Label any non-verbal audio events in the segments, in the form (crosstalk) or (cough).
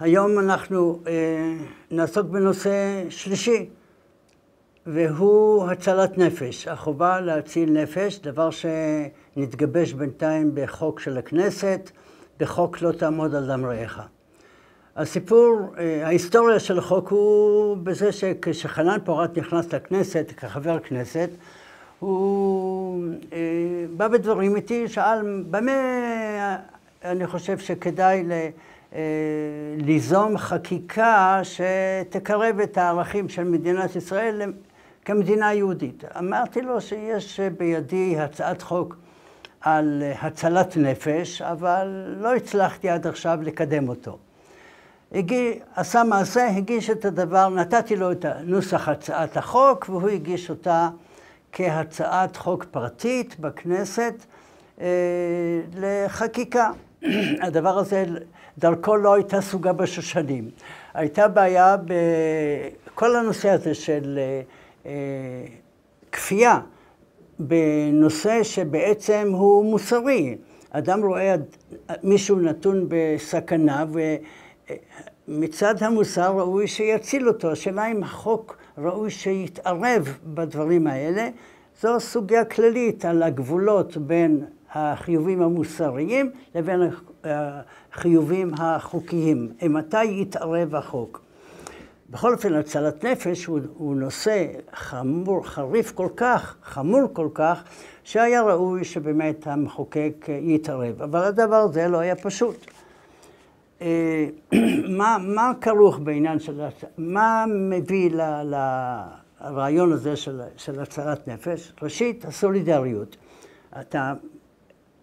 היום אנחנו אה, נעסוק בנושא שלישי, והוא הצלת נפש, החובה להציל נפש, דבר שנתגבש בינתיים בחוק של הכנסת, בחוק לא תעמוד על דם רעך. הסיפור, אה, ההיסטוריה של החוק הוא בזה שכשחנן פורת נכנס לכנסת כחבר כנסת, הוא אה, בא בדברים איתי, שאל במה אני חושב שכדאי ל... אה, ליזום חקיקה שתקרב את הערכים של מדינת ישראל כמדינה יהודית. אמרתי לו שיש בידי הצעת חוק על הצלת נפש, אבל לא הצלחתי עד עכשיו לקדם אותו. הגיע, עשה מעשה, הגיש את הדבר, נתתי לו את נוסח הצעת החוק, והוא הגיש אותה כהצעת חוק פרטית בכנסת אה, לחקיקה. (clears throat) הדבר הזה, דרכו לא הייתה סוגה בשושנים. הייתה בעיה בכל הנושא הזה של אה, אה, כפייה, בנושא שבעצם הוא מוסרי. אדם רואה מישהו נתון בסכנה, ומצד המוסר ראוי שיציל אותו. השאלה אם החוק ראוי שיתערב בדברים האלה. זו סוגיה כללית על הגבולות בין החיובים המוסריים לבין החיובים החוקיים. מתי יתערב החוק? בכל אופן, הצלת נפש הוא, הוא נושא חמור, חריף כל כך, חמור כל כך, שהיה ראוי שבאמת המחוקק יתערב. אבל הדבר הזה לא היה פשוט. אה, (clears throat) מה, מה כרוך בעניין של... מה מביא ל, לרעיון הזה של, של הצלת נפש? ראשית, הסולידריות. אתה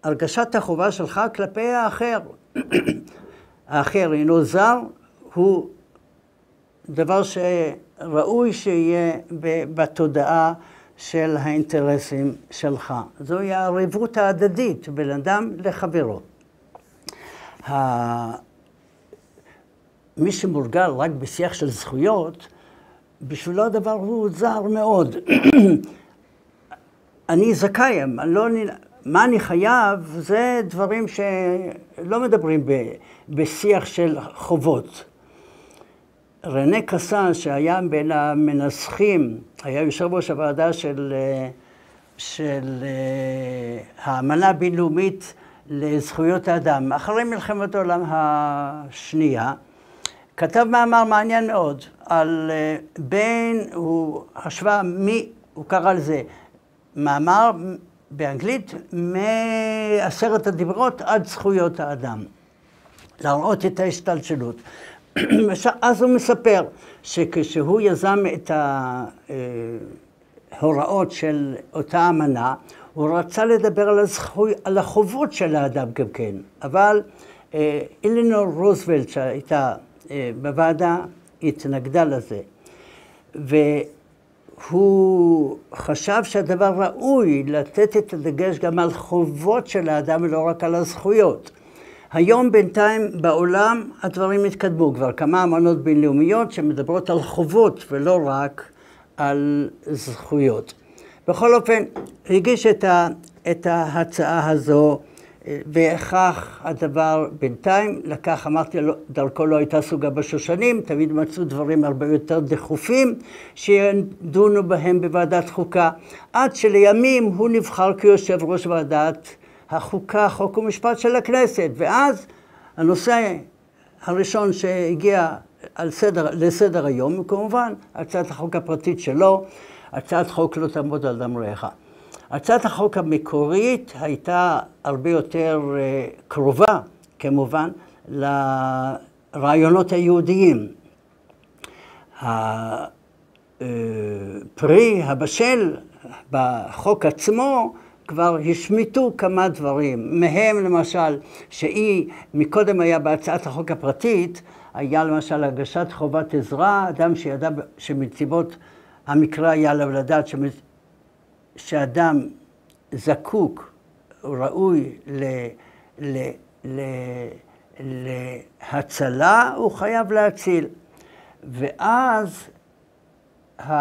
הרגשת החובה שלך כלפי האחר. (clears throat) האחר אינו זר, הוא דבר שראוי שיהיה בתודעה של האינטרסים שלך. זוהי הערבות ההדדית בין אדם לחברו. מי שמורגל רק בשיח של זכויות, בשבילו הדבר הוא זר מאוד. (clears throat) אני זכאי, לא, מה אני חייב, זה דברים שלא מדברים ב, בשיח של חובות. רנה קסן, שהיה בין המנסחים, היה יושב ראש הוועדה של, של אה, האמנה הבינלאומית לזכויות האדם, אחרי מלחמת העולם השנייה, כתב מאמר מעניין מאוד על אה, בין, הוא השווה מי, הוא קרא לזה מאמר באנגלית מעשרת הדיברות עד זכויות האדם. להראות את ההשתלשלות. (clears throat) אז הוא מספר שכשהוא יזם את ההוראות של אותה אמנה, הוא רצה לדבר על, הזכו... על החובות של האדם גם כן, אבל אה, אלינור רוזוולט שהייתה אה, בוועדה התנגדה לזה. הוא חשב שהדבר ראוי לתת את הדגש גם על חובות של האדם ולא רק על הזכויות. היום בינתיים בעולם הדברים התקדמו כבר כמה אמנות בינלאומיות שמדברות על חובות ולא רק על זכויות. בכל אופן, הגיש את, ה, את ההצעה הזו וכך הדבר בינתיים לקח, אמרתי, דרכו לא הייתה סוגה בשושנים, תמיד מצאו דברים הרבה יותר דחופים שידונו בהם בוועדת חוקה, עד שלימים הוא נבחר כיושב ראש ועדת החוקה, חוק ומשפט של הכנסת, ואז הנושא הראשון שהגיע על סדר, לסדר היום הוא כמובן הצעת החוק הפרטית שלו, הצעת חוק לא תעמוד על דם רעך. הצעת החוק המקורית הייתה הרבה יותר אה, קרובה, כמובן, לרעיונות היהודיים. הפרי אה, הבשל בחוק עצמו כבר השמיטו כמה דברים. מהם למשל, שהיא, מקודם היה בהצעת החוק הפרטית, היה למשל הגשת חובת עזרה, אדם שידע שמנסיבות המקרא היה עליו לדעת שאדם זקוק, ראוי ל, ל, ל, להצלה, הוא חייב להציל. ואז ה...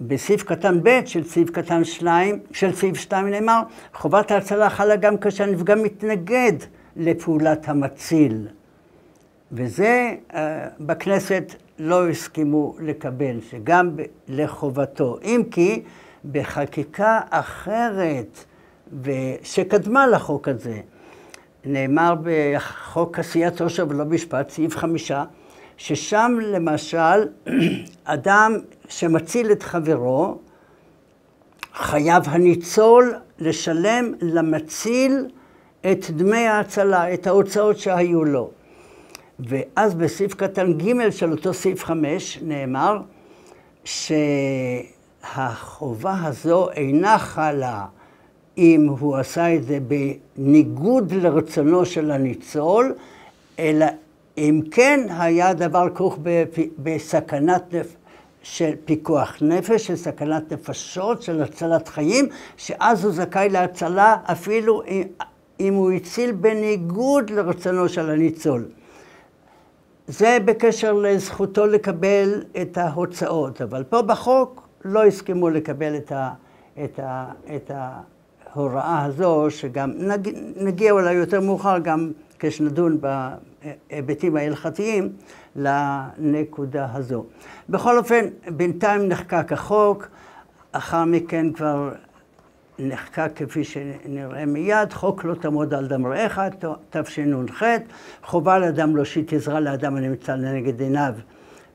בסעיף קטן ב' של סעיף קטן 2, של סעיף 2 נאמר, חובת ההצלה חלה גם כשהנפגע מתנגד לפעולת המציל. וזה אה, בכנסת לא הסכימו לקבל, שגם לחובתו. אם כי בחקיקה אחרת שקדמה לחוק הזה, נאמר בחוק עשיית עושר ולא משפט, סעיף חמישה, ששם למשל (clears throat) אדם שמציל את חברו, חייב הניצול לשלם למציל את דמי ההצלה, את ההוצאות שהיו לו. ואז בסעיף קטן ג' של אותו סעיף 5 נאמר שהחובה הזו אינה חלה אם הוא עשה את זה בניגוד לרצונו של הניצול, אלא אם כן היה דבר כרוך בסכנת נפש. של פיקוח נפש, של סכנת נפשות, של הצלת חיים, שאז הוא זכאי להצלה אפילו אם הוא הציל בניגוד לרצונו של הניצול. זה בקשר לזכותו לקבל את ההוצאות, אבל פה בחוק לא הסכימו לקבל את, ה, את, ה, את ההוראה הזו, שגם נגיע, נגיע אולי יותר מאוחר גם כשנדון בהיבטים ההלכתיים לנקודה הזו. בכל אופן, בינתיים נחקק החוק, אחר מכן כבר נחקק כפי שנראה מיד, חוק לא תעמוד על דם רעך, תשנ"ח, חובה לאדם להושיט עזרה לאדם הנמצא לנגד עיניו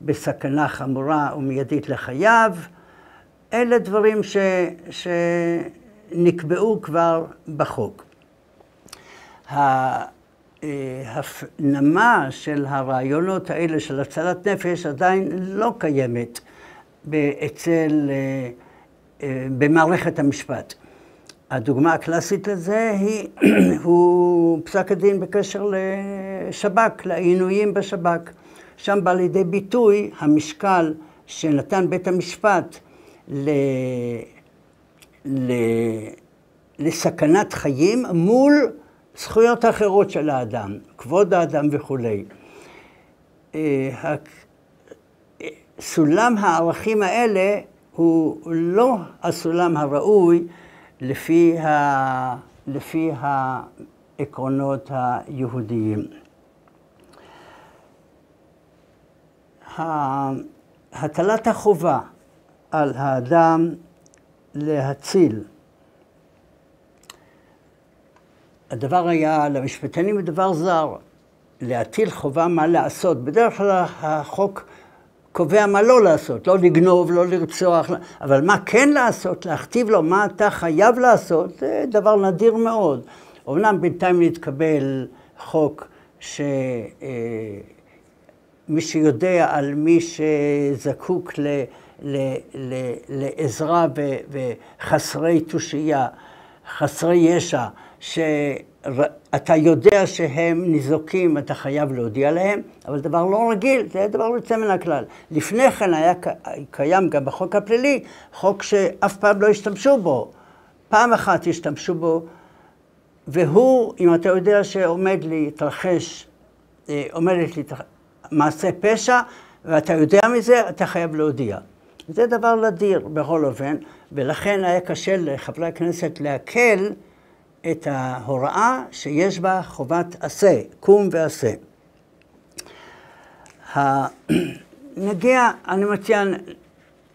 בסכנה חמורה ומיידית לחייו. אלה דברים ש, שנקבעו כבר בחוק. ההפנמה של הרעיונות האלה של הצלת נפש עדיין לא קיימת אצל, אה, אה, במערכת המשפט. הדוגמה הקלאסית לזה היא, (clears throat) הוא פסק הדין בקשר לשב"כ, לעינויים בשב"כ. שם בא לידי ביטוי המשקל שנתן בית המשפט ל... ל... לסכנת חיים מול זכויות אחרות של האדם, כבוד האדם וכולי. אה, סולם הערכים האלה הוא לא הסולם הראוי לפי, ה, לפי העקרונות היהודיים. הטלת החובה על האדם להציל הדבר היה למשפטנים דבר זר, להטיל חובה מה לעשות. בדרך כלל החוק קובע מה לא לעשות, לא לגנוב, לא לרצוח, אבל מה כן לעשות, להכתיב לו מה אתה חייב לעשות, זה דבר נדיר מאוד. אמנם בינתיים נתקבל חוק שמי אה, שיודע על מי שזקוק ל, ל, ל, לעזרה וחסרי תושייה, חסרי ישע, שאתה יודע שהם ניזוקים, אתה חייב להודיע להם, אבל דבר לא רגיל, זה דבר יוצא מן הכלל. לפני כן היה קיים גם בחוק הפלילי, חוק שאף פעם לא השתמשו בו. פעם אחת השתמשו בו, והוא, אם אתה יודע שעומד להתרחש, אה, עומדת להתרחש מעשה פשע, ואתה יודע מזה, אתה חייב להודיע. זה דבר נדיר בכל אופן, ולכן היה קשה לחברי הכנסת להקל את ההוראה שיש בה חובת עשה, קום ועשה. נגיע, אני מציע,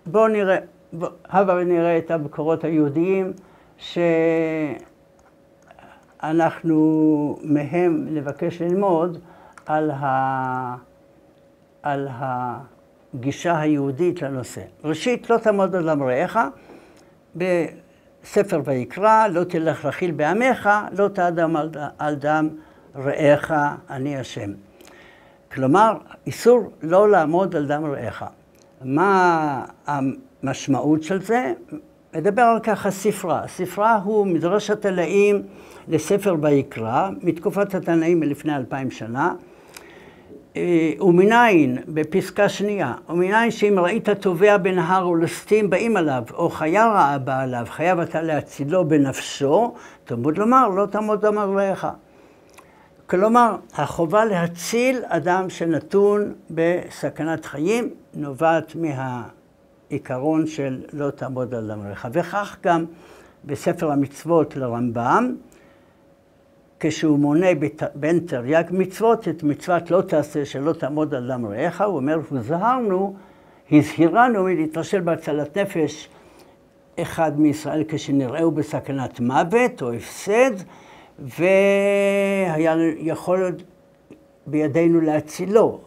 בואו נראה, הבה ונראה את המקורות היהודיים שאנחנו מהם נבקש ללמוד על, ה, על הגישה היהודית לנושא. ראשית, לא תעמוד על אמריך, ספר ויקרא, לא תלך רכיל בעמך, לא תאדם על, על דם רעך, אני השם. כלומר, איסור לא לעמוד על דם רעך. מה המשמעות של זה? מדבר על כך הספרה. הספרה הוא מדרש התלאים לספר ויקרא, מתקופת התנאים מלפני אלפיים שנה. אה, ומניין, בפסקה שנייה, ומניין שאם ראית טובע בנהר ולסטים באים עליו, או חיה רעה באה עליו, חייב אתה להצילו בנפשו, תלמוד לומר, לא תעמוד אמר רעך. כלומר, החובה להציל אדם שנתון בסכנת חיים נובעת מהעיקרון של לא תעמוד על אמריך. וכך גם בספר המצוות לרמב"ם, כשהוא מונה בין תרי"ג מצוות את מצוות לא תעשה שלא תעמוד על דם רעך, הוא אומר, הוזהרנו, הזהירנו מלהתרשל בהצלת נפש אחד מישראל כשנראהו בסכנת מוות או הפסד, והיה יכול בידינו להצילו,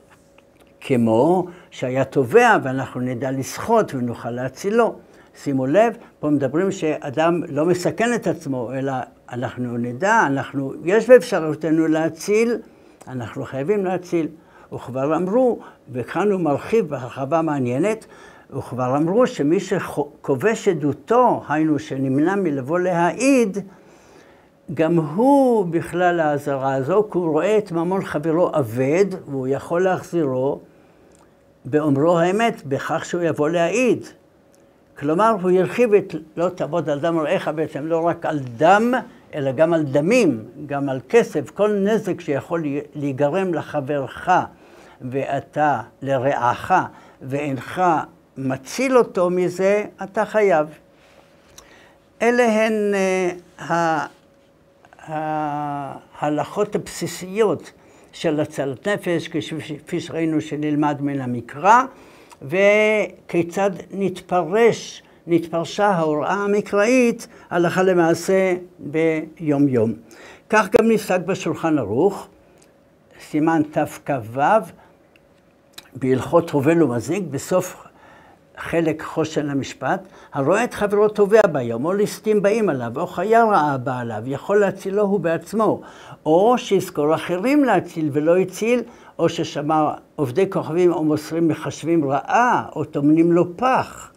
כמו שהיה תובע ואנחנו נדע לשחות ונוכל להצילו. שימו לב, פה מדברים שאדם לא מסכן את עצמו, אלא אנחנו נדע, אנחנו, יש באפשרותנו להציל, אנחנו חייבים להציל. וכבר אמרו, וכאן הוא מרחיב בהרחבה מעניינת, וכבר אמרו שמי שכובש עדותו, היינו שנמנע מלבוא להעיד, גם הוא בכלל האזהרה הזו, כי הוא רואה את ממון חברו אבד, והוא יכול להחזירו באומרו האמת, בכך שהוא יבוא להעיד. כלומר, הוא הרחיב את לא תעבוד על דם רעך בעצם, לא רק על דם, אלא גם על דמים, גם על כסף, כל נזק שיכול להיגרם לחברך ואתה לרעך ואינך מציל אותו מזה, אתה חייב. אלה הן uh, ההלכות הבסיסיות של הצלת נפש, כפי שראינו שנלמד מן המקרא, וכיצד נתפרש, נתפרשה ההוראה המקראית הלכה למעשה ביום-יום. כך גם נפסק בשולחן ערוך, סימן תכ"ו, בהלכות הובל ומזיק, בסוף חלק חושן המשפט, הרואה את חברו תובע ביום, או ליסטים באים עליו, או חיה רעה באה עליו, יכול להצילו הוא בעצמו, או שיזכור אחרים להציל ולא הציל, או ששמע עובדי כוכבים או מוסרים מחשבים רעה, או טומנים לו פח,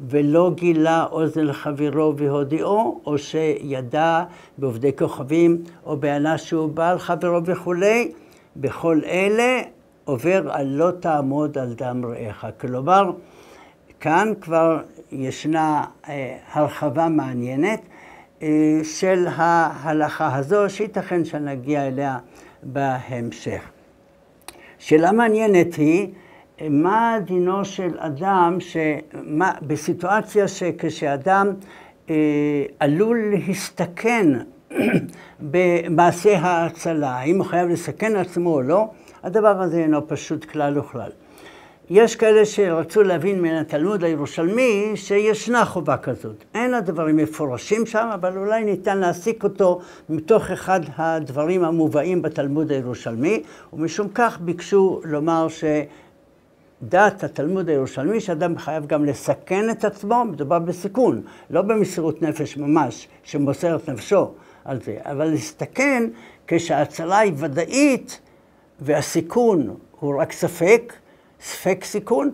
ולא גילה אוזן לחברו והודיעו, או שידע בעובדי כוכבים, או בענה שהוא בעל חברו וכולי, בכל אלה עובר על לא תעמוד על דם רעך. כלומר, כאן כבר ישנה אה, הרחבה מעניינת אה, של ההלכה הזו, שייתכן שנגיע אליה בהמשך. שאלה מעניינת היא, מה דינו של אדם, שמה, בסיטואציה שכשאדם אה, עלול להסתכן (clears throat) במעשה ההצלה, האם הוא חייב לסכן עצמו או לא, הדבר הזה אינו פשוט כלל וכלל. יש כאלה שרצו להבין מן התלמוד הירושלמי שישנה חובה כזאת. אין הדברים מפורשים שם, אבל אולי ניתן להסיק אותו מתוך אחד הדברים המובאים בתלמוד הירושלמי, ומשום כך ביקשו לומר שדעת התלמוד הירושלמי, שאדם חייב גם לסכן את עצמו, מדובר בסיכון, לא במסירות נפש ממש, שמוסר את נפשו על זה, אבל להסתכן כשההצלה היא ודאית והסיכון הוא רק ספק, ספק סיכון,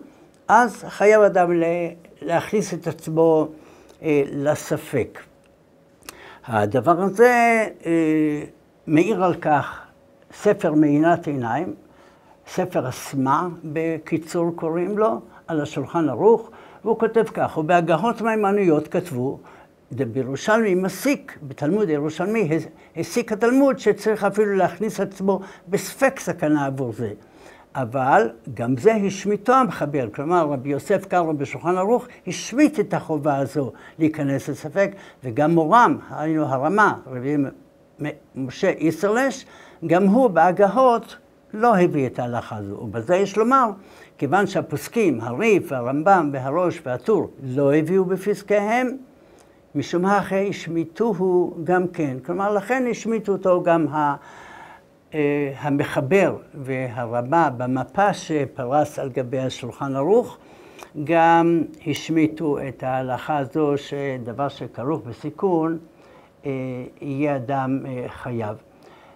אז חייב אדם להכניס את עצמו אה, לספק. הדבר הזה אה, מעיר על כך ספר מעינת עיניים, ספר אסמה בקיצור קוראים לו, על השולחן ערוך, והוא כותב כך, ובהגהות מימנויות כתבו, בירושלמי מסיק, בתלמוד הירושלמי, הסיק התלמוד שצריך אפילו להכניס עצמו בספק סכנה עבור זה. אבל גם זה השמיטו המחבר, כלומר רבי יוסף קרו בשולחן ערוך השמיט את החובה הזו להיכנס לספק, וגם מורם, היינו הרמה, רבי משה איסרלש, גם הוא בהגהות לא הביא את ההלכה הזו. ובזה יש לומר, כיוון שהפוסקים, הריף, הרמב"ם והראש והטור, לא הביאו בפסקיהם, משום אחרי השמיטוהו גם כן. כלומר, לכן השמיטו אותו גם ה... אה, המחבר והרמה במפה שפרס על גבי השולחן ערוך, גם השמיטו את ההלכה הזו שדבר שכרוך בסיכון אה, יהיה אדם אה, חייב.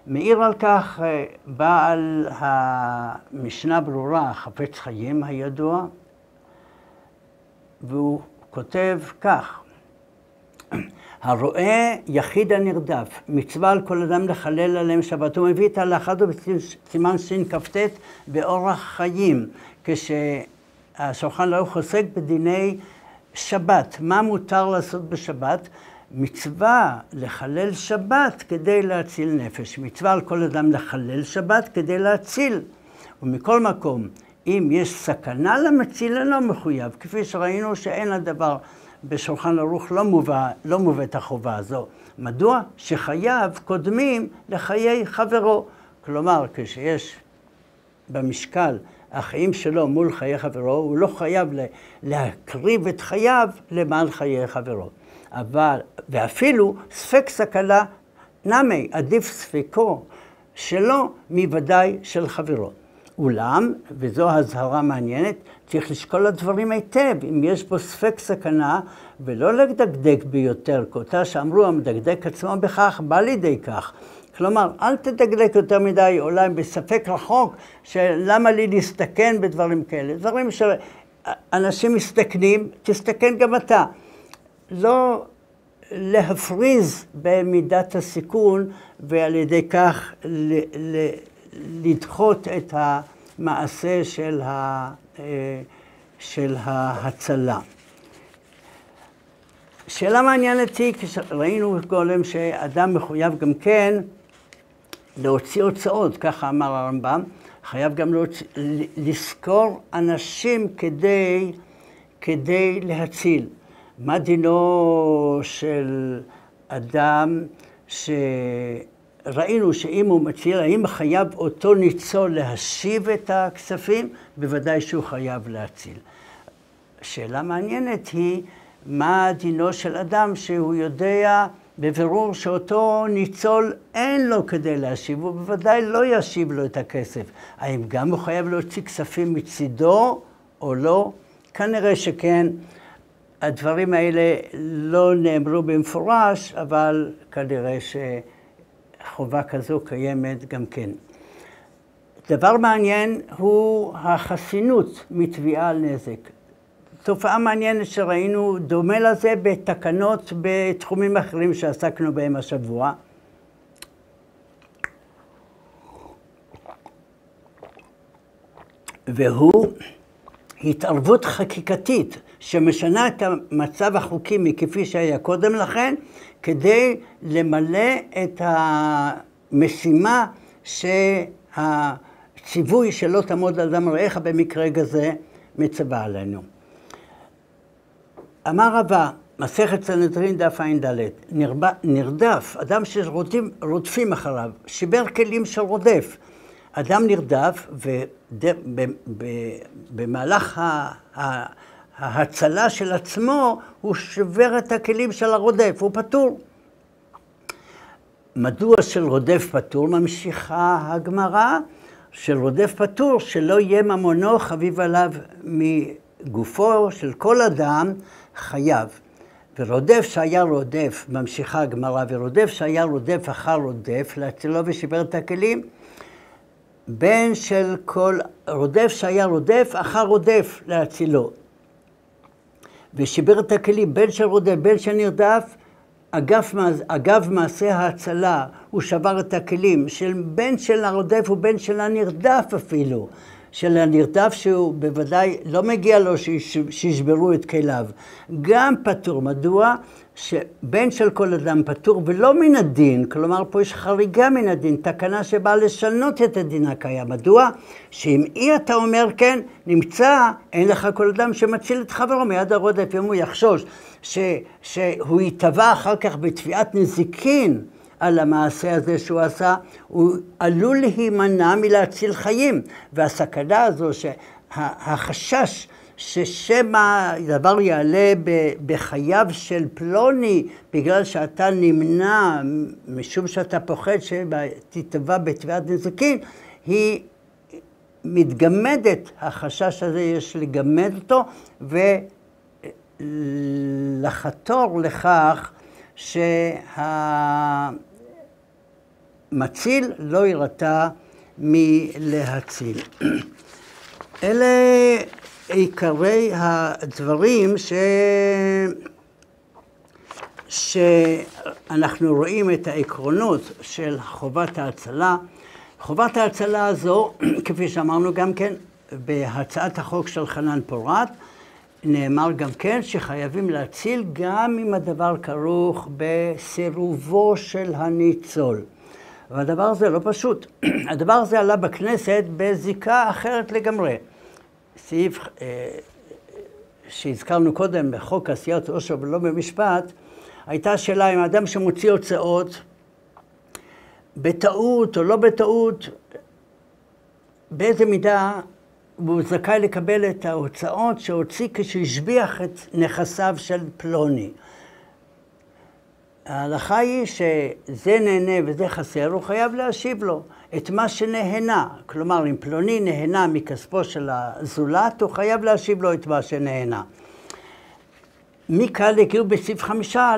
מעיר על כך בעל המשנה ברורה, חפץ חיים הידוע, והוא כותב כך: הרואה יחיד הנרדף, מצווה על כל אדם לחלל עליהם שבת. הוא מביא את ההלכה הזו בסימן שכ"ט באורח חיים, כשהשולחן ערוך עוסק בדיני שבת. מה מותר לעשות בשבת? מצווה לחלל שבת כדי להציל נפש. מצווה על כל אדם לחלל שבת כדי להציל. ומכל מקום, אם יש סכנה למציל אינו מחויב, כפי שראינו שאין הדבר בשולחן ערוך לא, מובא, לא מובאת החובה הזו. מדוע? שחייו קודמים לחיי חברו. כלומר, כשיש במשקל החיים שלו מול חיי חברו, הוא לא חייב להקריב את חייו למען חיי חברו. אבל, ואפילו ספק סכנה נמי, עדיף ספקו שלו מוודאי של חברו. אולם, וזו הזהרה מעניינת, צריך לשקול הדברים היטב, אם יש בו ספק סכנה, ולא לדקדק ביותר, כאותה שאמרו, המדקדק עצמו בכך, בא לידי כך. כלומר, אל תדקדק יותר מדי, אולי בספק רחוק, שלמה לי להסתכן בדברים כאלה. דברים שאנשים מסתכנים, תסתכן גם אתה. לא להפריז במידת הסיכון, ועל ידי כך לדחות את המעשה של, ה, אה, של ההצלה. שאלה מעניינת היא, כשראינו גולם שאדם מחויב גם כן להוציא הוצאות, ככה אמר הרמב"ם, חייב גם לזכור אנשים כדי, כדי להציל. מה דינו של אדם שראינו שאם הוא מציל, האם חייב אותו ניצול להשיב את הכספים? בוודאי שהוא חייב להציל. שאלה מעניינת היא, מה דינו של אדם שהוא יודע בבירור שאותו ניצול אין לו כדי להשיב, הוא בוודאי לא ישיב לו את הכסף. האם גם הוא חייב להוציא כספים מצידו או לא? כנראה שכן. הדברים האלה לא נאמרו במפורש, אבל כנראה שחובה כזו קיימת גם כן. דבר מעניין הוא החסינות מתביעה על נזק. תופעה מעניינת שראינו, דומה לזה בתקנות בתחומים אחרים שעסקנו בהם השבוע. והוא התערבות חקיקתית שמשנה את המצב החוקי מכפי שהיה קודם לכן, כדי למלא את המשימה שהציווי שלא תעמוד על דם רעיך במקרה כזה מצווה עלינו. אמר רבה, מסכת סנהדרין דף ע"ד, נרדף, אדם שרודפים אחריו, שיבר כלים של רודף. אדם נרדף, ובמהלך ההצלה של עצמו, הוא שובר את הכלים של הרודף, הוא פטור. מדוע של רודף פטור? ממשיכה הגמרא, של רודף פטור, שלא יהיה ממונו חביב עליו מגופו של כל אדם חייב. ורודף שהיה רודף, ממשיכה הגמרא, ורודף שהיה רודף אחר רודף, להצילו ושיבר את הכלים, בן של כל, רודף שהיה רודף אחר רודף להצילו. ושיבר את הכלים, בין רודף, בין נרדף, אגב, אגב מעשה ההצלה, הוא שבר את הכלים, של בין של הרודף ובין של הנרדף אפילו. של הנרדף שהוא בוודאי לא מגיע לו שישברו את כליו. גם פטור. מדוע? שבן של כל אדם פטור ולא מן הדין, כלומר פה יש חריגה מן הדין, תקנה שבאה לשנות את הדין הקיים. מדוע? שאם אי אתה אומר כן, נמצא, אין לך כל אדם שמציל את חברו מיד הרודף, אם הוא יחשוש ש, שהוא ייתבע אחר כך בתביעת נזיקין. על המעשה הזה שהוא עשה, הוא עלול להימנע מלהציל חיים. והסכנה הזו, שהחשש ששמא דבר יעלה בחייו של פלוני בגלל שאתה נמנע, משום שאתה פוחד שתתבע בתביעת נזקין, היא מתגמדת, החשש הזה יש לגמד אותו ולחתור לכך שהמציל לא יירתע מלהציל. אלה עיקרי הדברים ש... שאנחנו רואים את העקרונות של חובת ההצלה. חובת ההצלה הזו, (clears throat) כפי שאמרנו גם כן, בהצעת החוק של חנן פורת, נאמר גם כן שחייבים להציל גם אם הדבר כרוך בסירובו של הניצול. והדבר הזה לא פשוט. (clears throat) הדבר הזה עלה בכנסת בזיקה אחרת לגמרי. סעיף שהזכרנו קודם, בחוק עשיית עושר ולא במשפט, הייתה שאלה אם האדם שמוציא הוצאות, בטעות או לא בטעות, באיזה מידה הוא זכאי לקבל את ההוצאות שהוציא כשהשביח את נכסיו של פלוני. ההלכה היא שזה נהנה וזה חסר, הוא חייב להשיב לו את מה שנהנה. כלומר, אם פלוני נהנה מכספו של הזולת, הוא חייב להשיב לו את מה שנהנה. מכאן הגיעו בסעיף חמישה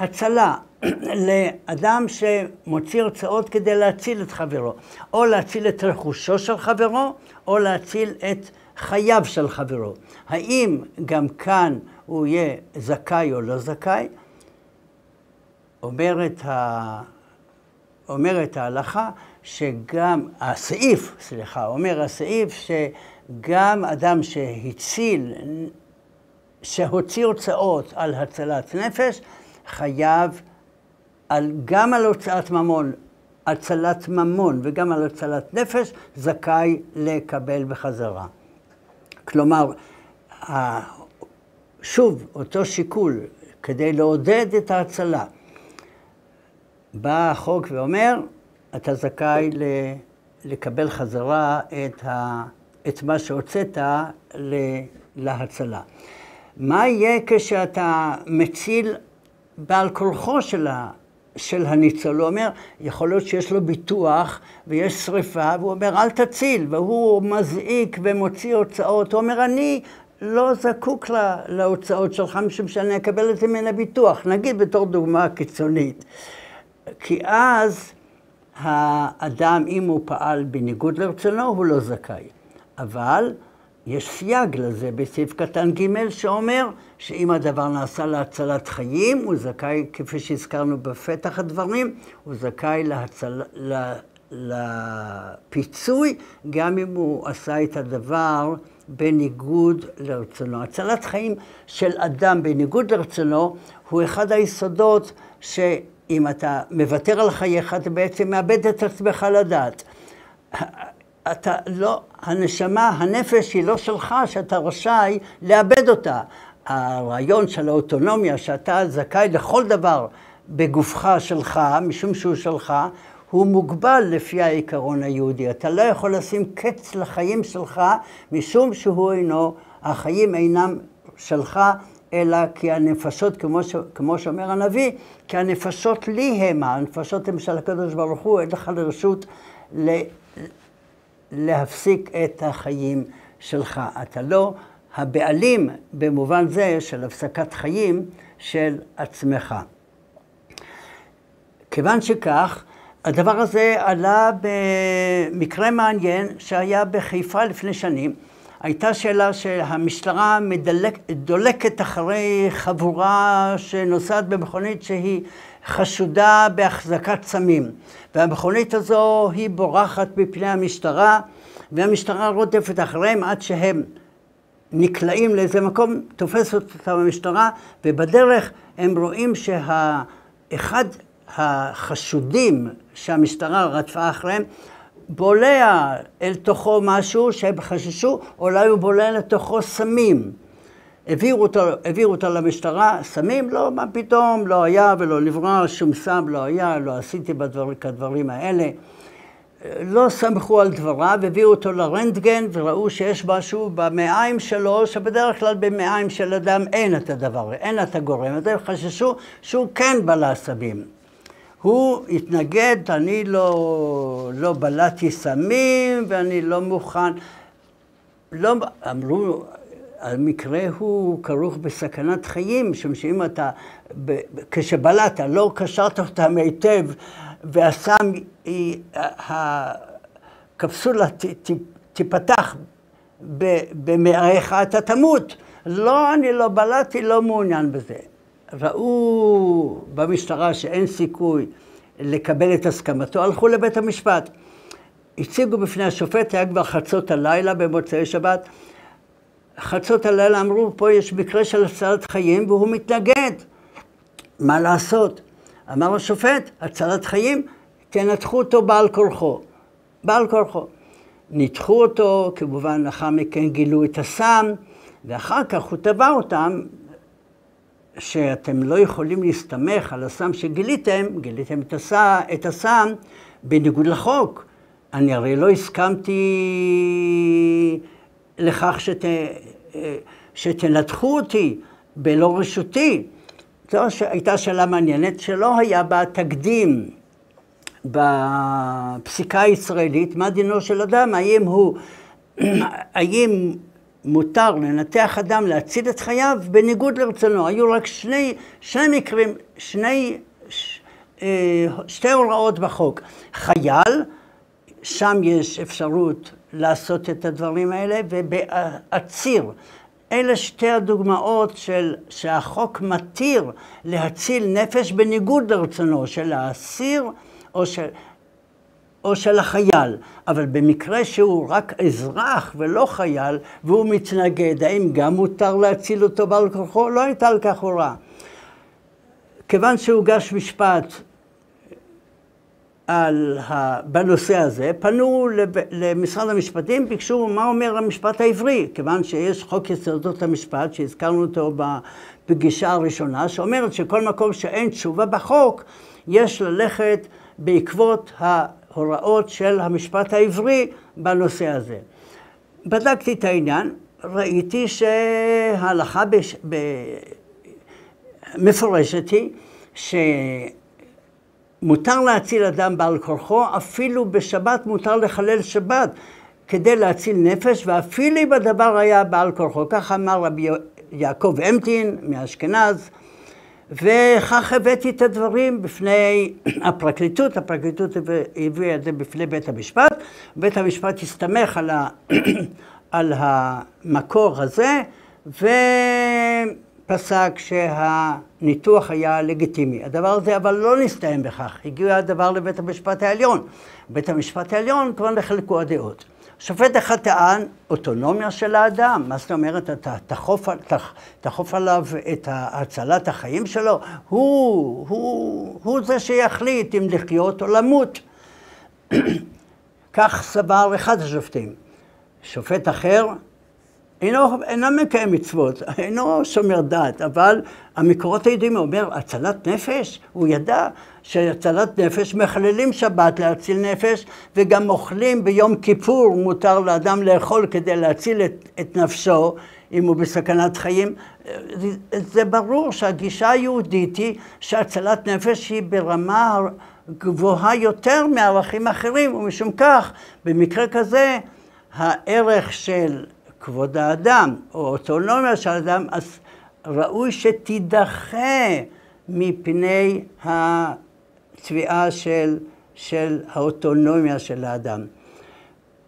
להצלה, (clears throat) לאדם שמוציא הרצאות כדי להציל את חברו, או להציל את רכושו של חברו, או להציל את חייו של חברו. האם גם כאן הוא יהיה זכאי או לא זכאי? אומרת, ה... אומרת ההלכה שגם, הסעיף, סליחה, אומר הסעיף שגם אדם שהציל, שהוציא הוצאות על הצלת נפש, חייב על, גם על הוצאת ממון, הצלת ממון וגם על הצלת נפש, זכאי לקבל בחזרה. כלומר, שוב, אותו שיקול כדי לעודד את ההצלה. בא החוק ואומר, אתה זכאי לקבל חזרה את, ה, את מה שהוצאת להצלה. מה יהיה כשאתה מציל בעל כורחו של, ה, של הניצול? הוא אומר, יכול להיות שיש לו ביטוח ויש שריפה, והוא אומר, אל תציל, והוא מזעיק ומוציא הוצאות. הוא אומר, אני לא זקוק לה, להוצאות שלך, משום שאני אקבל את זה מן הביטוח. נגיד בתור דוגמה קיצונית. כי אז האדם, אם הוא פעל בניגוד לרצונו, הוא לא זכאי. אבל יש סייג לזה בסעיף קטן ג' שאומר שאם הדבר נעשה להצלת חיים, הוא זכאי, כפי שהזכרנו בפתח הדברים, הוא זכאי להצל... לפיצוי, גם אם הוא עשה את הדבר בניגוד לרצונו. הצלת חיים של אדם בניגוד לרצונו הוא אחד היסודות ש... אם אתה מוותר על חייך, אתה בעצם מאבד את עצמך לדעת. אתה לא, הנשמה, הנפש היא לא שלך, שאתה רשאי לאבד אותה. הרעיון של האוטונומיה, שאתה זכאי לכל דבר בגופך שלך, משום שהוא שלך, הוא מוגבל לפי העיקרון היהודי. אתה לא יכול לשים קץ לחיים שלך, משום שהוא אינו, החיים אינם שלך, אלא כי הנפשות, כמו, ש, כמו שאומר הנביא, כי הנפשות לי המה, הנפשות הן של הקדוש ברוך הוא, אין לך לרשות ל, להפסיק את החיים שלך. אתה לא הבעלים במובן זה של הפסקת חיים של עצמך. כיוון שכך, הדבר הזה עלה במקרה מעניין שהיה בחיפה לפני שנים. הייתה שאלה שהמשטרה מדלק, דולקת אחרי חבורה שנוסעת במכונית שהיא חשודה בהחזקת סמים. והמכונית הזו היא בורחת מפני המשטרה, והמשטרה רודפת אחריהם עד שהם נקלעים לאיזה מקום, תופסת אותם המשטרה, ובדרך הם רואים שאחד החשודים שהמשטרה רדפה אחריהם בולע אל תוכו משהו שהם חששו, אולי הוא בולע לתוכו סמים. העבירו אותו, העבירו אותו למשטרה, סמים? לא, מה פתאום, לא היה ולא נברא, שום סם לא היה, לא עשיתי בדבר, כדברים האלה. לא סמכו על דבריו, הביאו אותו לרנטגן וראו שיש משהו במעיים שלו, שבדרך כלל במעיים של אדם אין את הדבר, אין את הגורם הזה, חששו שהוא כן בלע סמים. הוא התנגד, אני לא, לא בלעתי סמים ואני לא מוכן. לא, אמרו, המקרה הוא כרוך בסכנת חיים, משום שאם אתה, ב, כשבלעת, לא קשרת אותם היטב, והסם, הקפסולה ת, ת, תיפתח במעריך, אתה תמות. לא, אני לא בלעתי, לא מעוניין בזה. ראו במשטרה שאין סיכוי לקבל את הסכמתו, הלכו לבית המשפט. הציגו בפני השופט, היה כבר חצות הלילה במוצאי שבת. חצות הלילה אמרו, פה יש מקרה של הצלת חיים והוא מתנגד. מה לעשות? אמר השופט, הצלת חיים, תנתחו אותו בעל כורחו. בעל כורחו. ניתחו אותו, כמובן לאחר מכן גילו את הסם, ואחר כך הוא תבע אותם שאתם לא יכולים להסתמך על הסם שגיליתם, גיליתם את, הסם, את הסם בניגוד לחוק. אני הרי לא הסכמתי לכך שת, שתנתחו אותי בלא רשותי. זו הייתה שאלה מעניינת שלא היה בה תקדים בפסיקה הישראלית, מה דינו של אדם, האם הוא, (clears throat) האם מותר לנתח אדם להציל את חייו בניגוד לרצונו. היו רק שני, שני מקרים, שני, ש, אה, שתי הוראות בחוק. חייל, שם יש אפשרות לעשות את הדברים האלה, ובעציר. אלה שתי הדוגמאות של, שהחוק מתיר להציל נפש בניגוד לרצונו של האסיר או של, או של החייל. אבל במקרה שהוא רק אזרח ולא חייל והוא מתנגד, האם גם מותר להציל אותו בעל כוחו? לא הייתה על כך הוראה. כיוון שהוגש משפט על ה... בנושא הזה, פנו לב... למשרד המשפטים, ביקשו מה אומר המשפט העברי, כיוון שיש חוק יסודות המשפט, שהזכרנו אותו בפגישה הראשונה, שאומרת שכל מקום שאין תשובה בחוק, יש ללכת בעקבות ההוראות של המשפט העברי בנושא הזה. בדקתי את העניין, ראיתי שההלכה בש... ב... מפורשת היא ש... מותר להציל אדם בעל כורחו, אפילו בשבת מותר לחלל שבת כדי להציל נפש, ואפילו אם הדבר היה בעל כורחו. כך אמר רבי יעקב אמטין מאשכנז, וכך הבאתי את הדברים בפני הפרקליטות, הפרקליטות הביאה את זה בפני בית המשפט, בית המשפט הסתמך על, ה... (coughs) על המקור הזה, ו... פסק שהניתוח היה לגיטימי. הדבר הזה אבל לא נסתיים בכך, הגיע הדבר לבית המשפט העליון. בית המשפט העליון כבר נחלקו הדעות. שופט אחד טען, אוטונומיה של האדם, מה זאת אומרת, אתה תחוף, תחוף עליו את הצלת החיים שלו? הוא, הוא, הוא זה שיחליט אם לחיות או למות. (clears throat) כך סבר אחד השופטים. שופט אחר אינו, אינו מקיים מצוות, אינו שומר דת, אבל המקורות היהודים אומר, הצלת נפש, הוא ידע שהצלת נפש מחללים שבת להציל נפש, וגם אוכלים ביום כיפור, מותר לאדם לאכול כדי להציל את, את נפשו, אם הוא בסכנת חיים. זה ברור שהגישה היהודית היא שהצלת נפש היא ברמה גבוהה יותר מערכים אחרים, ומשום כך, במקרה כזה, הערך של כבוד האדם או אוטונומיה של האדם, אז ראוי שתידחה מפני התביעה של, של האוטונומיה של האדם.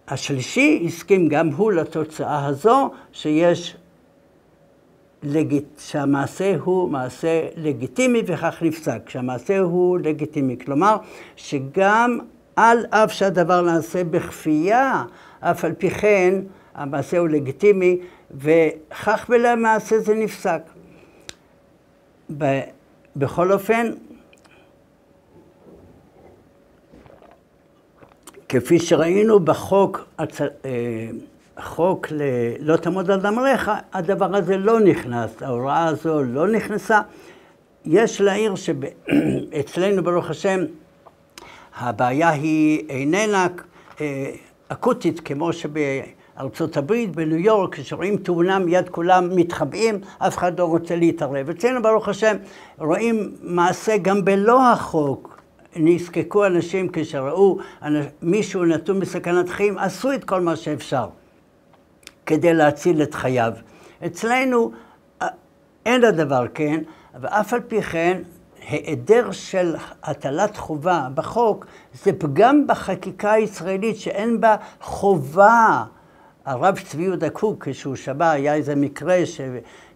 השלישי הסכים גם הוא לתוצאה הזו שיש לגיט, שהמעשה הוא מעשה לגיטימי וכך נפסק, שהמעשה הוא לגיטימי. כלומר, שגם על אף שהדבר נעשה בכפייה, אף על פי כן המעשה הוא לגיטימי, וכך ולמעשה זה נפסק. ב, בכל אופן, כפי שראינו בחוק, הצ... אה, החוק ל"לא תעמוד על דם רעך", הדבר הזה לא נכנס, ההוראה הזו לא נכנסה. יש להעיר שאצלנו, ברוך השם, הבעיה היא איננה אה, אקוטית כמו שב... הברית, בניו יורק, כשרואים תאונה מיד כולם מתחבאים, אף אחד לא רוצה להתערב. אצלנו ברוך השם רואים מעשה גם בלא החוק. נזקקו אנשים כשראו מישהו נתון בסכנת חיים, עשו את כל מה שאפשר כדי להציל את חייו. אצלנו אה, אין הדבר כן, ואף על פי כן היעדר של הטלת חובה בחוק זה פגם בחקיקה הישראלית שאין בה חובה הרב צבי יהודה קוק, כשהוא שבא, היה איזה מקרה ש,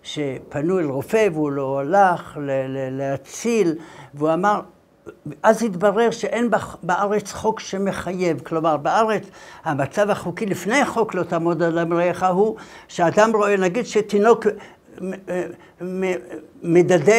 שפנו אל רופא והוא לא הלך ל, ל, להציל, והוא אמר, אז התברר שאין בארץ חוק שמחייב. כלומר, בארץ המצב החוקי לפני החוק לא תעמוד על אמריך הוא שאדם רואה, נגיד שתינוק מדדה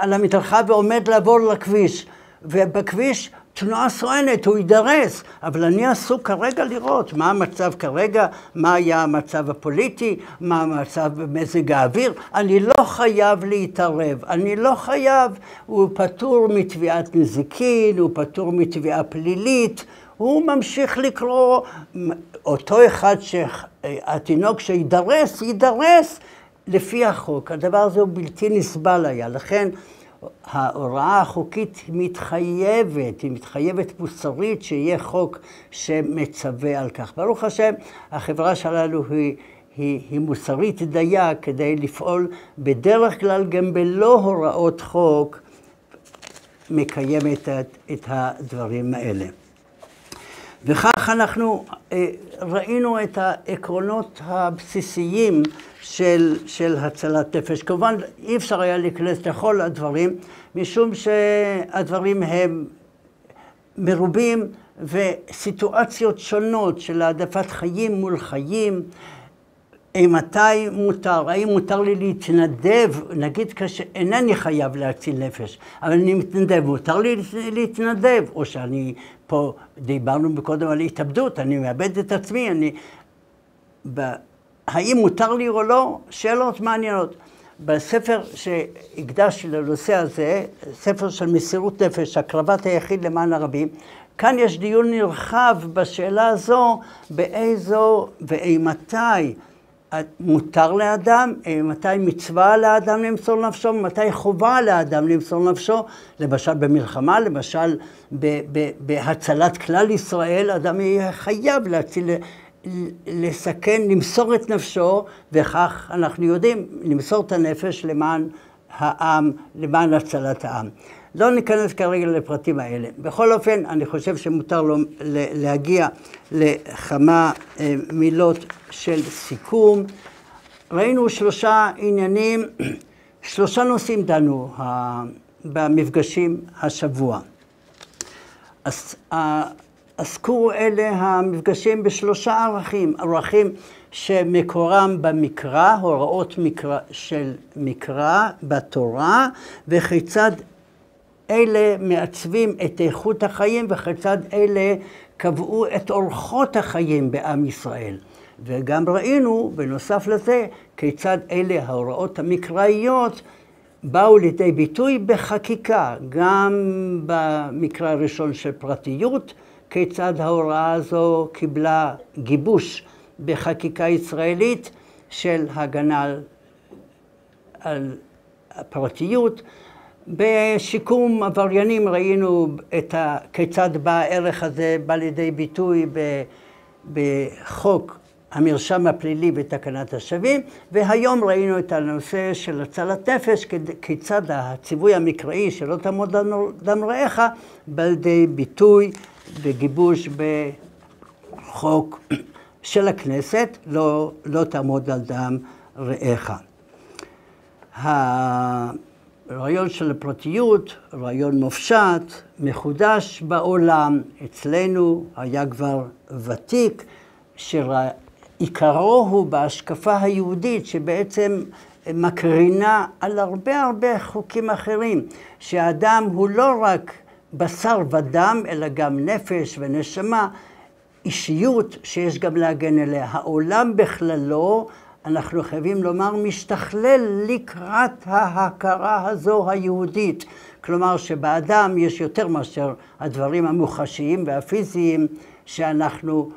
על המדרכה ועומד לעבור לכביש, ובכביש תנועה סואנת, הוא יידרס, אבל אני עסוק כרגע לראות מה המצב כרגע, מה היה המצב הפוליטי, מה המצב במזג האוויר. אני לא חייב להתערב, אני לא חייב, הוא פטור מתביעת נזיקין, הוא פטור מתביעה פלילית, הוא ממשיך לקרוא, אותו אחד שהתינוק שידרס, יידרס לפי החוק. הדבר הזה הוא בלתי נסבל היה, לכן ההוראה החוקית מתחייבת, היא מתחייבת מוסרית שיהיה חוק שמצווה על כך. ברוך השם, החברה שלנו היא, היא, היא מוסרית דייה כדי לפעול בדרך כלל גם בלא הוראות חוק מקיימת את, את הדברים האלה. וכך אנחנו אה, ראינו את העקרונות הבסיסיים של, של הצלת נפש. כמובן, אי אפשר היה להיכנס לכל הדברים, משום שהדברים הם מרובים וסיטואציות שונות של העדפת חיים מול חיים. מתי מותר, האם מותר לי להתנדב, נגיד כשאינני חייב להציל נפש, אבל אני מתנדב, מותר לי להתנדב, או שאני פה, דיברנו קודם על התאבדות, אני מאבד את עצמי, אני... האם מותר לי או לא? שאלות מעניינות. בספר שהקדשתי לנושא הזה, ספר של מסירות נפש, הקרבת היחיד למען הרבים, כאן יש דיון נרחב בשאלה הזו, באיזו ואימתי מותר לאדם, מתי מצווה לאדם למסור נפשו, ומתי חובה לאדם למסור נפשו, למשל במלחמה, למשל בהצלת כלל ישראל, אדם יהיה חייב להציל לסכן, למסור את נפשו, וכך אנחנו יודעים, למסור את הנפש למען העם, למען הצלת העם. לא ניכנס כרגע לפרטים האלה. בכל אופן, אני חושב שמותר לו להגיע לכמה אה, מילות של סיכום. ראינו שלושה עניינים, (clears throat) שלושה נושאים דנו במפגשים השבוע. אז עסקו אלה המפגשים בשלושה ערכים, ערכים שמקורם במקרא, הוראות מקרא, של מקרא בתורה, וכיצד אלה מעצבים את איכות החיים וכיצד אלה קבעו את אורחות החיים בעם ישראל. וגם ראינו, בנוסף לזה, כיצד אלה ההוראות המקראיות באו לידי ביטוי בחקיקה, גם במקרא הראשון של פרטיות, כיצד ההוראה הזו קיבלה גיבוש בחקיקה ישראלית של הגנה על, על הפרטיות. בשיקום עבריינים ראינו את ה, כיצד בא הערך הזה, בא לידי ביטוי בחוק המרשם הפלילי ותקנת השבים, והיום ראינו את הנושא של הצלת נפש, כיצד הציווי המקראי שלא תעמוד דם רעך בא לידי ביטוי וגיבוש בחוק (clears throat) של הכנסת, לא, לא תעמוד על דם רעך. הרעיון של הפרטיות, רעיון מופשט, מחודש בעולם, אצלנו היה כבר ותיק, שעיקרו הוא בהשקפה היהודית, שבעצם מקרינה על הרבה הרבה חוקים אחרים, שהאדם הוא לא רק בשר ודם, אלא גם נפש ונשמה, אישיות שיש גם להגן עליה. העולם בכללו אנחנו חייבים לומר, משתכלל לקראת ההכרה הזו היהודית. כלומר שבאדם יש יותר מאשר הדברים המוחשיים והפיזיים שאנחנו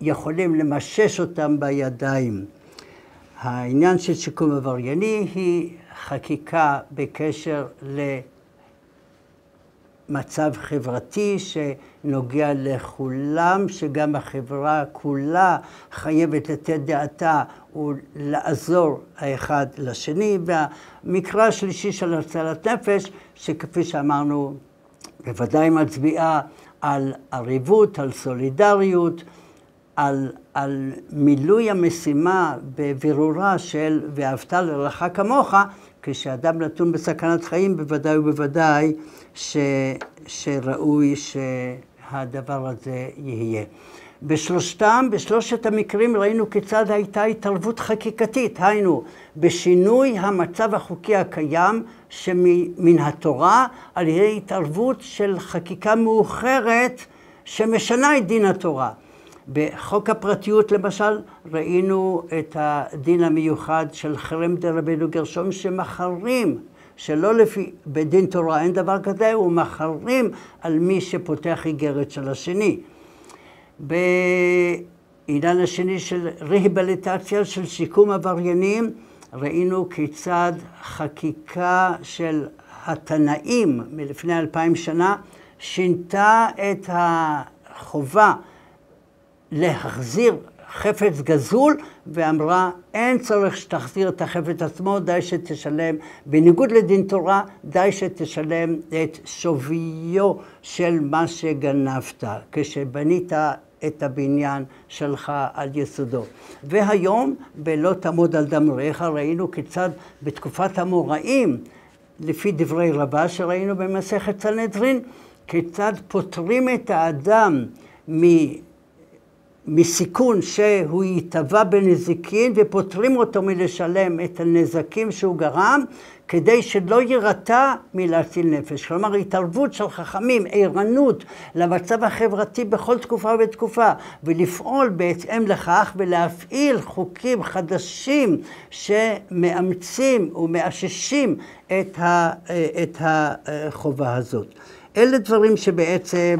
יכולים למשש אותם בידיים. העניין של שיקום עברייני היא חקיקה בקשר למצב חברתי ש... נוגע לכולם, שגם החברה כולה חייבת לתת דעתה ולעזור האחד לשני. והמקרא השלישי של הצלת נפש, שכפי שאמרנו, בוודאי מצביעה על עריבות, על סולידריות, על, על מילוי המשימה בבירורה של ואהבת לרעך כמוך, כשאדם נתון בסכנת חיים, בוודאי ובוודאי ש, שראוי ש... הדבר הזה יהיה. בשלושתם, בשלושת המקרים ראינו כיצד הייתה התערבות חקיקתית, היינו בשינוי המצב החוקי הקיים שמן התורה על ידי התערבות של חקיקה מאוחרת שמשנה את דין התורה. בחוק הפרטיות למשל ראינו את הדין המיוחד של חרם דרבנו גרשום שמחרים שלא לפי, בדין תורה אין דבר כזה, הוא מחרים על מי שפותח איגרת של השני. בעניין השני של ריהביליטציה, של שיקום עבריינים, ראינו כיצד חקיקה של התנאים מלפני אלפיים שנה שינתה את החובה להחזיר חפץ גזול, ואמרה, אין צורך שתחזיר את החפץ עצמו, די שתשלם, בניגוד לדין תורה, די שתשלם את שוויו של מה שגנבת, כשבנית את הבניין שלך על יסודו. והיום, בלא תעמוד על דם רעך, ראינו כיצד בתקופת המוראים, לפי דברי רבה שראינו במסכת סנהדרין, כיצד פוטרים את האדם מ... מסיכון שהוא ייתבע בנזיקין ופוטרים אותו מלשלם את הנזקים שהוא גרם כדי שלא יירתע מלהציל נפש. כלומר, התערבות של חכמים, ערנות למצב החברתי בכל תקופה ותקופה, ולפעול בהתאם לכך ולהפעיל חוקים חדשים שמאמצים ומאששים את, החובה הזאת. אלה דברים שבעצם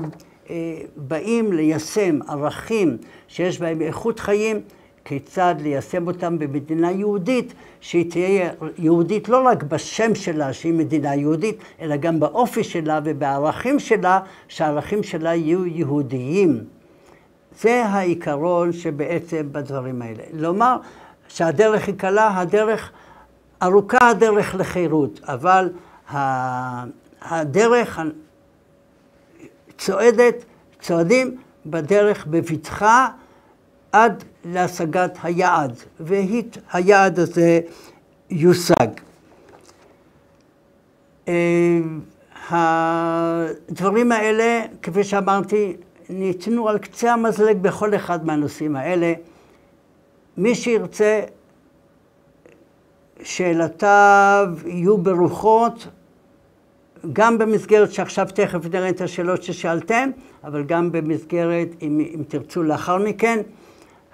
באים ליישם ערכים שיש בהם איכות חיים, כיצד ליישם אותם במדינה יהודית, שהיא תהיה יהודית לא רק בשם שלה, שהיא מדינה יהודית, אלא גם באופי שלה ובערכים שלה, שהערכים שלה יהיו יהודיים. זה העיקרון שבעצם בדברים האלה. לומר שהדרך היא קלה, הדרך, ארוכה הדרך לחירות, אבל הדרך צועדת, צועדים בדרך בבטחה עד להשגת היעד, והיעד הזה יושג. אה, הדברים האלה, כפי שאמרתי, ניתנו על קצה המזלג בכל אחד מהנושאים האלה. מי שירצה, שאלותיו יהיו ברוכות, גם במסגרת שעכשיו תכף נראה את השאלות ששאלתם, אבל גם במסגרת, אם, אם תרצו לאחר מכן,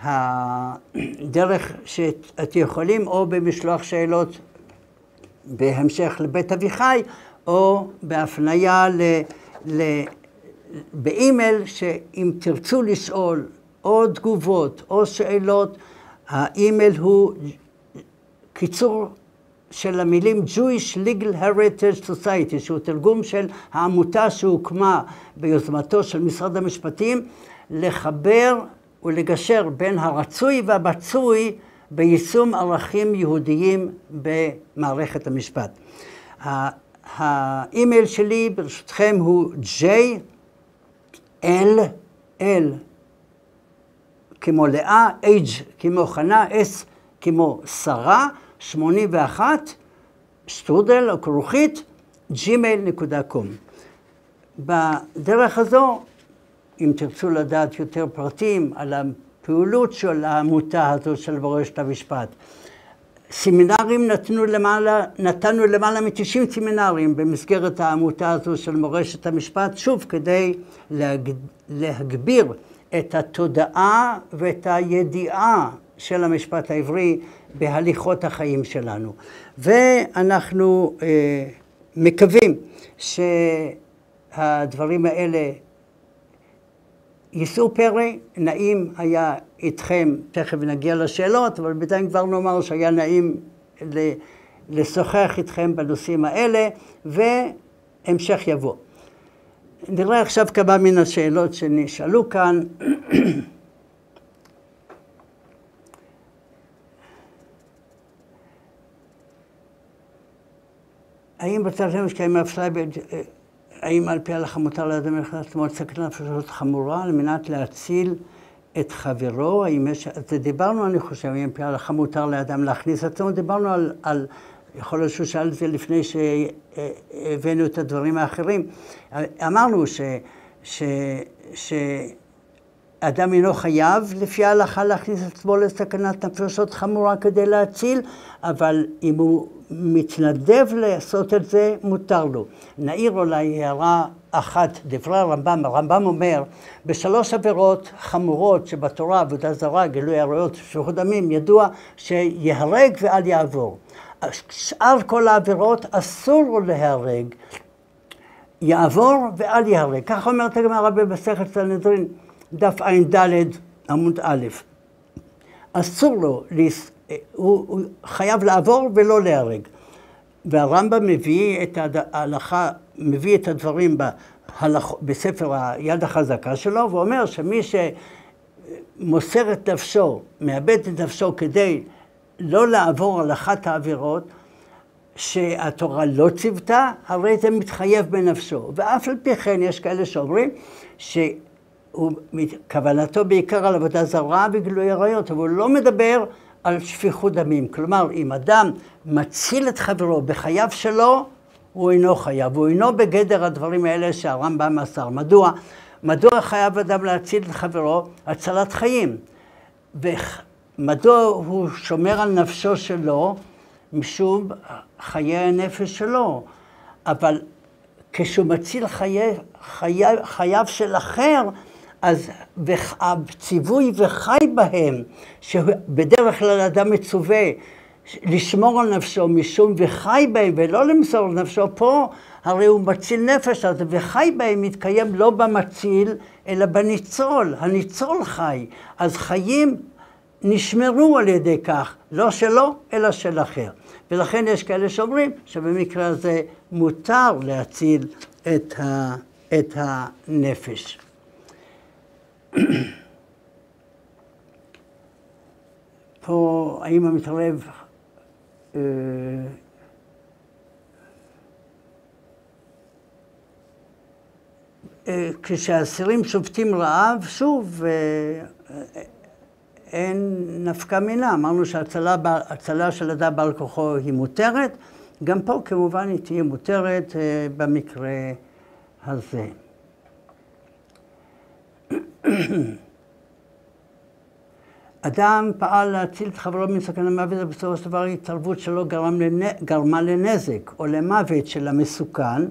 הדרך שאתם יכולים, או במשלוח שאלות בהמשך לבית אביחי, או בהפניה ל, ל, באימייל, שאם תרצו לשאול או תגובות או שאלות, האימייל הוא קיצור של המילים Jewish Legal Heritage Society, שהוא תרגום של העמותה שהוקמה ביוזמתו של משרד המשפטים, לחבר ולגשר בין הרצוי והמצוי ביישום ערכים יהודיים במערכת המשפט. האימייל שלי ברשותכם הוא J, L, L כמו לאה, H כמו חנה, S כמו שרה, 81, שטרודל או כרוכית, gmail.com. בדרך הזו אם תרצו לדעת יותר פרטים על הפעילות של העמותה הזאת של מורשת המשפט. סמינרים נתנו למעלה, נתנו למעלה מ-90 סמינרים במסגרת העמותה הזו של מורשת המשפט, שוב, כדי להג... להגביר את התודעה ואת הידיעה של המשפט העברי בהליכות החיים שלנו. ואנחנו אה, מקווים שהדברים האלה יישאו פרא, נעים היה איתכם, תכף נגיע לשאלות, אבל בינתיים כבר נאמר שהיה נעים לשוחח איתכם בנושאים האלה, והמשך יבוא. נראה עכשיו כמה מן השאלות שנשאלו כאן. (clears throat) האם בצד שמש קיימת אפליה האם על פי ההלכה מותר לאדם נכנס למועד סכנה נפשות חמורה על מנת להציל את חברו? האם יש... זה דיברנו, אני חושב, האם פי ההלכה מותר לאדם להכניס עצמו? דיברנו על, על... יכול להיות שהוא שאל את זה לפני שהבאנו את הדברים האחרים. אמרנו ש... ש... שאדם אינו חייב לפי ההלכה להכניס עצמו לסכנת נפשות חמורה כדי להציל, אבל אם הוא מתנדב לעשות את זה, מותר לו. נעיר אולי הערה אחת, דברי הרמב"ם, הרמב"ם אומר, בשלוש עבירות חמורות שבתורה, עבודה זרה, גילוי עריות, שפיכות דמים, ידוע שיהרג ואל יעבור. שאר כל העבירות אסור לו להרג, יעבור ואל יהרג. כך אומרת הגמרא במסכת סנהדרין, דף ע"ד עמוד א'. אסור לו, הוא, הוא חייב לעבור ולא להרג. והרמב"ם מביא את ההלכה, מביא את הדברים בהלכ... בספר היד החזקה שלו, ואומר שמי שמוסר את נפשו, מאבד את נפשו כדי לא לעבור על אחת העבירות שהתורה לא ציוותה, הרי זה מתחייב בנפשו. ואף על פי כן יש כאלה שאומרים שכוונתו בעיקר על עבודה זרה וגילוי עריות, אבל הוא לא מדבר על שפיכות דמים. כלומר, אם אדם מציל את חברו בחייו שלו, הוא אינו חייב. הוא אינו בגדר הדברים האלה שהרמב"ם מסר. מדוע? מדוע חייב אדם להציל את חברו? הצלת חיים. ומדוע הוא שומר על נפשו שלו? משום חיי הנפש שלו. אבל כשהוא מציל חיי, חיי, חייו של אחר, אז הציווי וחי בהם, שבדרך כלל אדם מצווה לשמור על נפשו משום וחי בהם ולא למסור נפשו, פה הרי הוא מציל נפש, אז וחי בהם מתקיים לא במציל, אלא בניצול, הניצול חי. אז חיים נשמרו על ידי כך, לא שלו, אלא של אחר. ולכן יש כאלה שאומרים שבמקרה הזה מותר להציל את, ה, את הנפש. (coughs) פה האם המתערב אה, אה, כשהאסירים שובתים רעב, שוב, אה, אין נפקא מינה. אמרנו שהצלה של אדם בעל כוחו היא מותרת, גם פה כמובן היא תהיה מותרת במקרה הזה. (clears throat) אדם פעל להציל את חברו מסכנה מוות, ובסופו של דבר התערבות שלו גרם לנ... גרמה לנזק או למוות של המסוכן.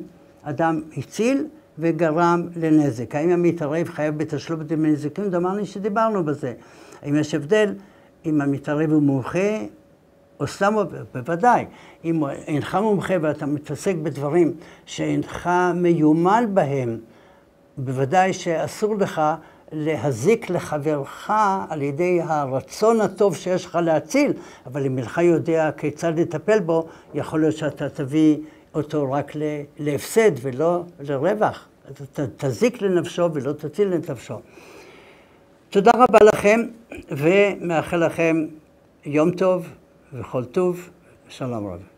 אדם הציל וגרם לנזק. האם המתערב חייב בתשלום דמי נזקים? דומני שדיברנו בזה. האם יש הבדל אם המתערב הוא מומחה או סתם, בוודאי. אם אינך מומחה ואתה מתעסק בדברים שאינך מיומן בהם, בוודאי שאסור לך להזיק לחברך על ידי הרצון הטוב שיש לך להציל, אבל אם אינך יודע כיצד לטפל בו, יכול להיות שאתה תביא אותו רק להפסד ולא לרווח. אתה תזיק לנפשו ולא תציל לנפשו. תודה רבה לכם, ומאחל לכם יום טוב וכל טוב. שלום רב.